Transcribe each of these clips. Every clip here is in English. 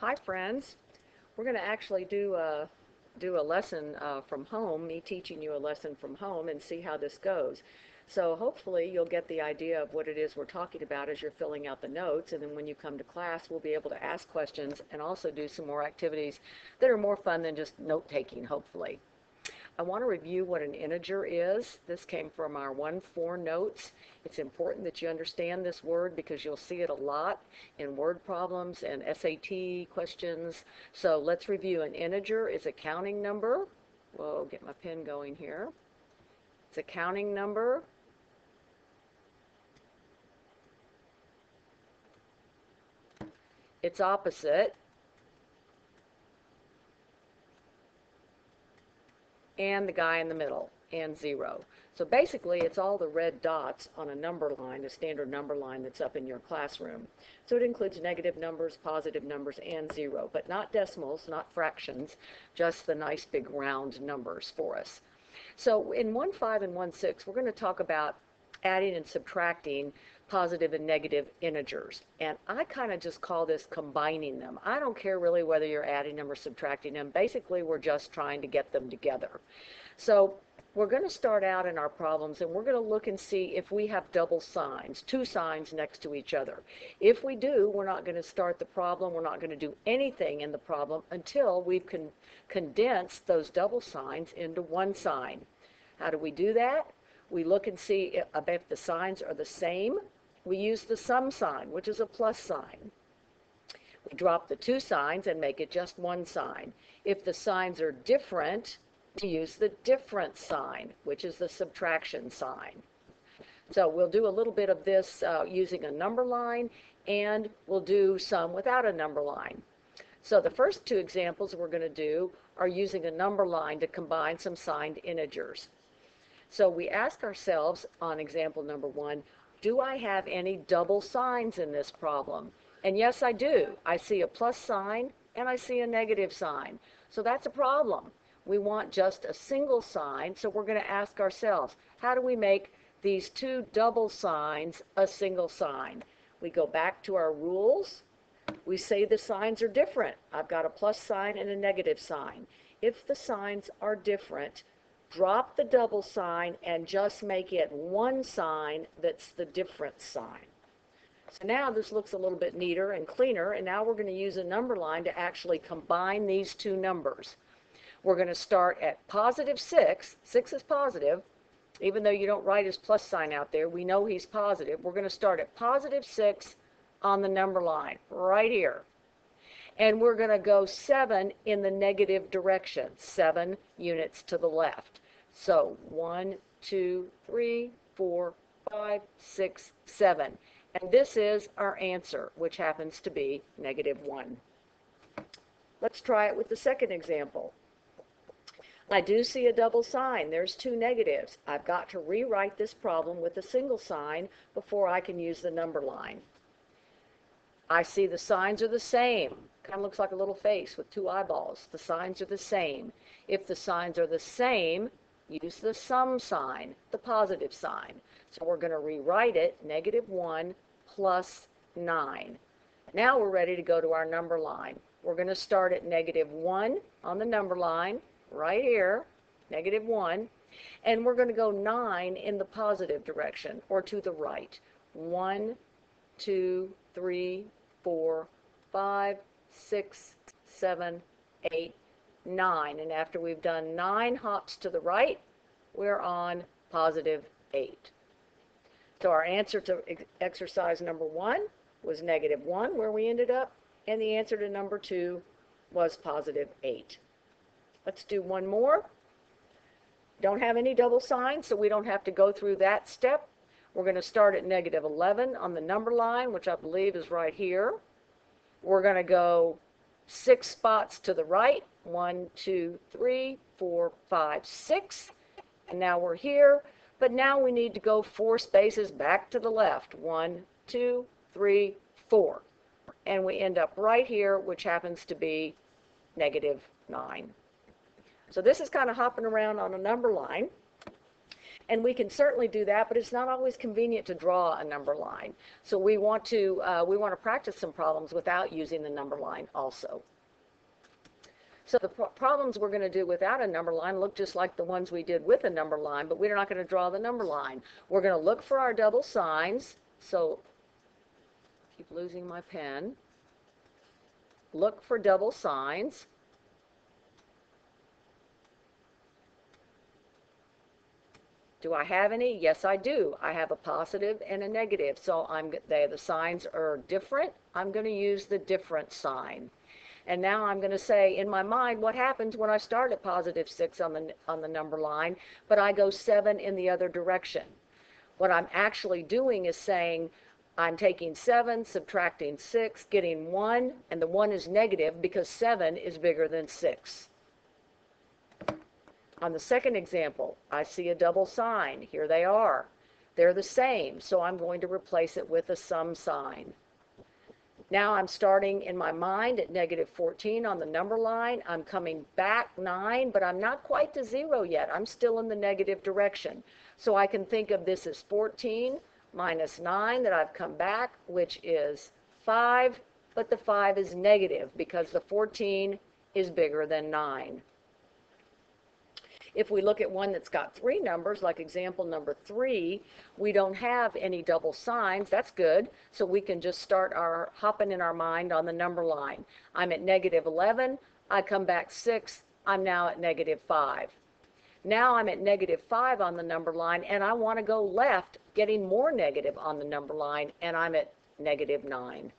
Hi, friends. We're going to actually do a, do a lesson uh, from home, me teaching you a lesson from home, and see how this goes. So hopefully you'll get the idea of what it is we're talking about as you're filling out the notes, and then when you come to class, we'll be able to ask questions and also do some more activities that are more fun than just note-taking, hopefully. I want to review what an integer is. This came from our 1-4 notes. It's important that you understand this word because you'll see it a lot in word problems and SAT questions. So let's review. An integer is a counting number. Whoa, get my pen going here. It's a counting number. Its opposite and the guy in the middle, and zero. So basically, it's all the red dots on a number line, a standard number line that's up in your classroom. So it includes negative numbers, positive numbers, and zero, but not decimals, not fractions, just the nice big round numbers for us. So in 1.5 and 1.6, we're going to talk about adding and subtracting positive and negative integers. And I kind of just call this combining them. I don't care really whether you're adding them or subtracting them. Basically, we're just trying to get them together. So we're going to start out in our problems and we're going to look and see if we have double signs, two signs next to each other. If we do, we're not going to start the problem. We're not going to do anything in the problem until we've con condensed those double signs into one sign. How do we do that? We look and see if the signs are the same we use the sum sign, which is a plus sign. We drop the two signs and make it just one sign. If the signs are different, we use the different sign, which is the subtraction sign. So we'll do a little bit of this uh, using a number line, and we'll do some without a number line. So the first two examples we're going to do are using a number line to combine some signed integers. So we ask ourselves on example number one, do I have any double signs in this problem? And yes, I do. I see a plus sign and I see a negative sign. So that's a problem. We want just a single sign, so we're going to ask ourselves, how do we make these two double signs a single sign? We go back to our rules. We say the signs are different. I've got a plus sign and a negative sign. If the signs are different, drop the double sign and just make it one sign that's the different sign. So now this looks a little bit neater and cleaner, and now we're going to use a number line to actually combine these two numbers. We're going to start at positive 6. 6 is positive. Even though you don't write his plus sign out there, we know he's positive. We're going to start at positive 6 on the number line, right here and we're going to go 7 in the negative direction, 7 units to the left. So 1, 2, 3, 4, 5, 6, 7. And this is our answer, which happens to be negative 1. Let's try it with the second example. I do see a double sign. There's two negatives. I've got to rewrite this problem with a single sign before I can use the number line. I see the signs are the same kind of looks like a little face with two eyeballs. The signs are the same. If the signs are the same, use the sum sign, the positive sign. So we're going to rewrite it, negative 1 plus 9. Now we're ready to go to our number line. We're going to start at negative 1 on the number line, right here, negative 1, and we're going to go 9 in the positive direction, or to the right. 1, 2, 3, 4, 5, six, seven, eight, nine. And after we've done nine hops to the right, we're on positive eight. So our answer to ex exercise number one was negative one, where we ended up, and the answer to number two was positive eight. Let's do one more. Don't have any double signs, so we don't have to go through that step. We're going to start at negative 11 on the number line, which I believe is right here. We're going to go six spots to the right. One, two, three, four, five, six. And now we're here. But now we need to go four spaces back to the left. One, two, three, four. And we end up right here, which happens to be negative 9. So this is kind of hopping around on a number line. And we can certainly do that, but it's not always convenient to draw a number line. So we want to, uh, we want to practice some problems without using the number line also. So the pro problems we're going to do without a number line look just like the ones we did with a number line, but we're not going to draw the number line. We're going to look for our double signs. So keep losing my pen. Look for double signs. Do I have any? Yes, I do. I have a positive and a negative. So I'm they, the signs are different. I'm going to use the different sign. And now I'm going to say in my mind what happens when I start at positive 6 on the, on the number line, but I go 7 in the other direction. What I'm actually doing is saying I'm taking 7, subtracting 6, getting 1, and the 1 is negative because 7 is bigger than 6. On the second example, I see a double sign. Here they are. They're the same, so I'm going to replace it with a sum sign. Now I'm starting in my mind at negative 14 on the number line. I'm coming back 9, but I'm not quite to 0 yet. I'm still in the negative direction. So I can think of this as 14 minus 9 that I've come back, which is 5, but the 5 is negative because the 14 is bigger than 9. If we look at one that's got three numbers, like example number three, we don't have any double signs. That's good. So we can just start our hopping in our mind on the number line. I'm at negative 11. I come back 6. I'm now at negative 5. Now I'm at negative 5 on the number line, and I want to go left, getting more negative on the number line, and I'm at negative 9.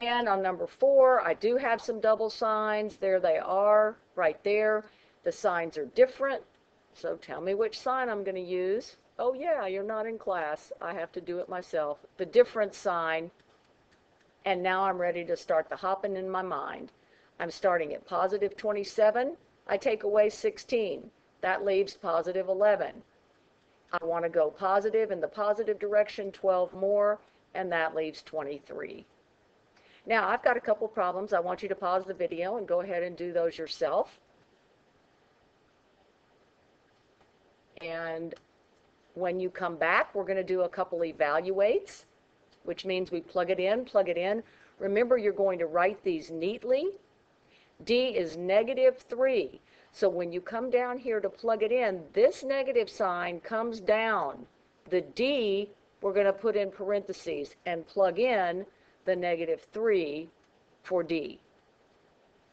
And on number four, I do have some double signs. There they are, right there. The signs are different. So tell me which sign I'm going to use. Oh yeah, you're not in class. I have to do it myself. The different sign. And now I'm ready to start the hopping in my mind. I'm starting at positive 27. I take away 16. That leaves positive 11. I want to go positive in the positive direction, 12 more, and that leaves 23. Now, I've got a couple problems. I want you to pause the video and go ahead and do those yourself. And when you come back, we're going to do a couple evaluates, which means we plug it in, plug it in. Remember, you're going to write these neatly. D is negative 3. So when you come down here to plug it in, this negative sign comes down. The D, we're going to put in parentheses and plug in the negative 3 for D.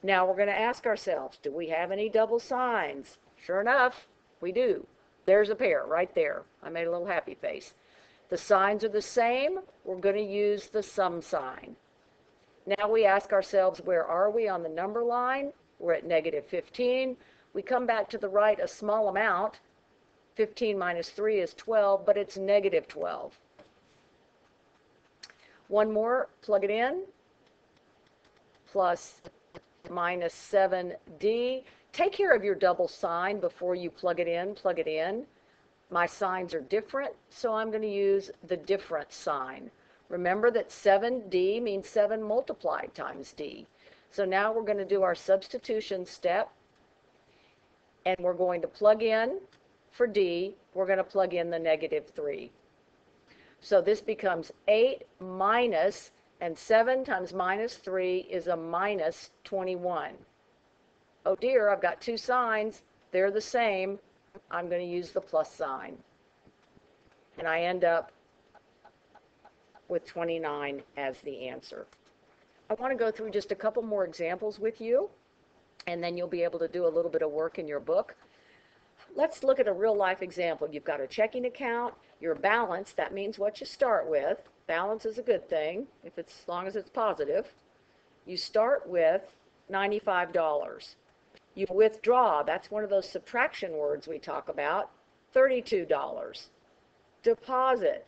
Now we're going to ask ourselves, do we have any double signs? Sure enough, we do. There's a pair right there. I made a little happy face. The signs are the same. We're going to use the sum sign. Now we ask ourselves, where are we on the number line? We're at negative 15. We come back to the right a small amount. 15 minus 3 is 12, but it's negative 12. One more, plug it in, plus minus 7d. Take care of your double sign before you plug it in, plug it in. My signs are different, so I'm going to use the different sign. Remember that 7d means 7 multiplied times d. So now we're going to do our substitution step, and we're going to plug in for d, we're going to plug in the negative 3. So this becomes 8 minus, and 7 times minus 3 is a minus 21. Oh dear, I've got two signs. They're the same. I'm going to use the plus sign. And I end up with 29 as the answer. I want to go through just a couple more examples with you, and then you'll be able to do a little bit of work in your book. Let's look at a real life example. You've got a checking account, your balance, that means what you start with. Balance is a good thing, if it's as long as it's positive. You start with $95. You withdraw, that's one of those subtraction words we talk about, $32. Deposit,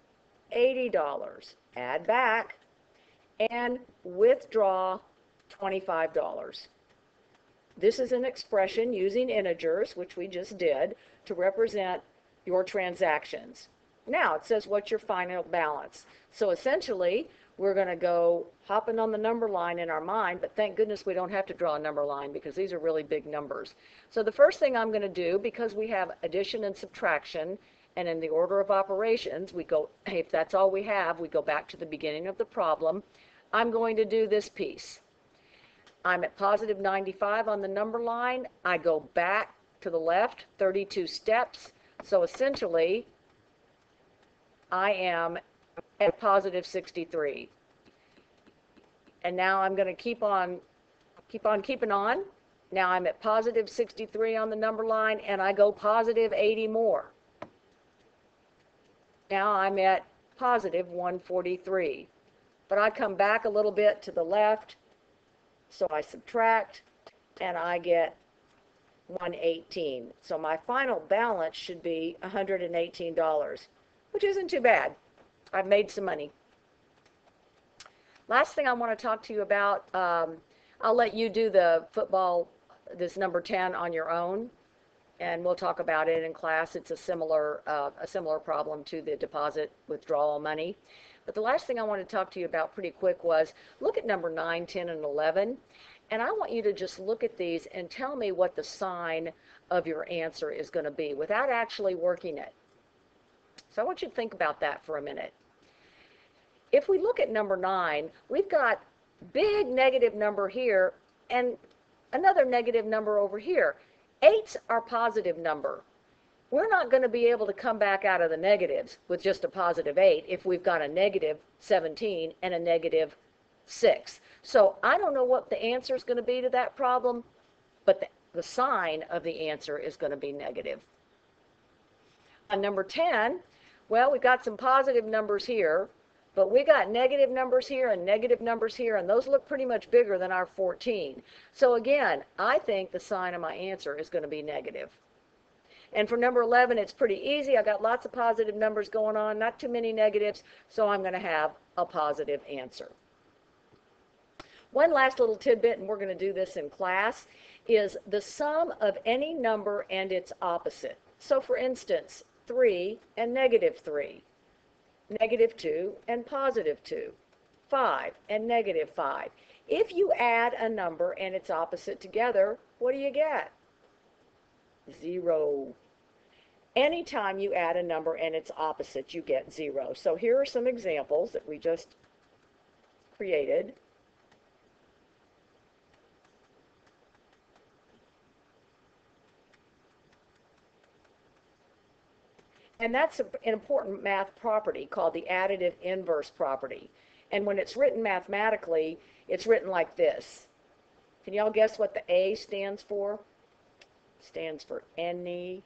$80. Add back and withdraw $25. This is an expression using integers, which we just did, to represent your transactions. Now it says what's your final balance. So essentially, we're going to go hopping on the number line in our mind, but thank goodness we don't have to draw a number line because these are really big numbers. So the first thing I'm going to do, because we have addition and subtraction, and in the order of operations, we go, if that's all we have, we go back to the beginning of the problem. I'm going to do this piece. I'm at positive 95 on the number line. I go back to the left 32 steps. So essentially, I am at positive 63. And now I'm going to keep on, keep on keeping on. Now I'm at positive 63 on the number line, and I go positive 80 more. Now I'm at positive 143. But I come back a little bit to the left, so I subtract, and I get 118. So my final balance should be $118, which isn't too bad. I've made some money. Last thing I want to talk to you about, um, I'll let you do the football, this number 10 on your own, and we'll talk about it in class. It's a similar, uh, a similar problem to the deposit withdrawal money. But the last thing I want to talk to you about pretty quick was look at number 9, 10, and 11. And I want you to just look at these and tell me what the sign of your answer is going to be without actually working it. So I want you to think about that for a minute. If we look at number 9, we've got big negative number here and another negative number over here. 8's our positive number we're not going to be able to come back out of the negatives with just a positive 8 if we've got a negative 17 and a negative 6. So I don't know what the answer is going to be to that problem, but the, the sign of the answer is going to be negative. On number 10, well, we've got some positive numbers here, but we got negative numbers here and negative numbers here, and those look pretty much bigger than our 14. So again, I think the sign of my answer is going to be negative. And for number 11, it's pretty easy. I got lots of positive numbers going on, not too many negatives, so I'm going to have a positive answer. One last little tidbit, and we're going to do this in class, is the sum of any number and its opposite. So for instance, 3 and negative 3, negative 2 and positive 2, 5 and negative 5. If you add a number and its opposite together, what do you get? Zero. Anytime you add a number and its opposite, you get zero. So here are some examples that we just created. And that's an important math property called the additive inverse property. And when it's written mathematically, it's written like this. Can y'all guess what the A stands for? Stands for any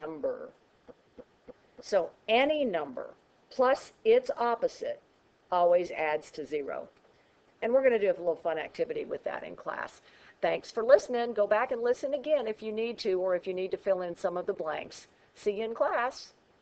number. So any number plus its opposite always adds to zero. And we're going to do a little fun activity with that in class. Thanks for listening. Go back and listen again if you need to or if you need to fill in some of the blanks. See you in class.